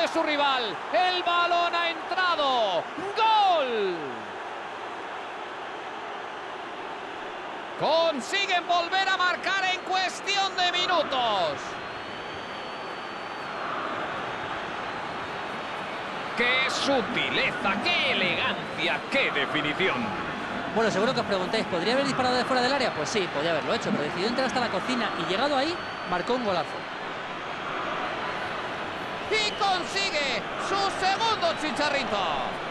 de su rival. El balón ha entrado. ¡Gol! Consiguen volver a marcar en cuestión de minutos. ¡Qué sutileza, qué elegancia, qué definición! Bueno, seguro que os preguntáis, ¿podría haber disparado de fuera del área? Pues sí, podría haberlo hecho, pero decidió entrar hasta la cocina y llegado ahí, marcó un golazo. Y consigue su segundo chicharrito.